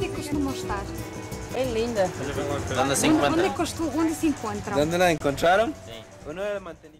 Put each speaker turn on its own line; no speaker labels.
Onde é que costumam estar?
É linda.
Onde se
Onde,
encontra?
onde é onde se encontram?
¿Dónde la encontraron?
Sí.